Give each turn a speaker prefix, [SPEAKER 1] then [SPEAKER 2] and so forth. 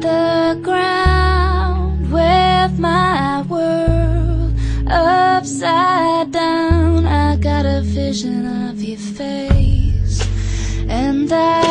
[SPEAKER 1] the ground with my world upside down. I got a vision of your face, and I.